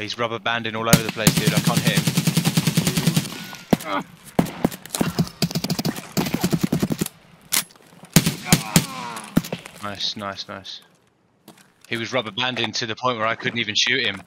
He's rubber banding all over the place, dude. I can't hit him. Nice, nice, nice. He was rubber banding to the point where I couldn't even shoot him.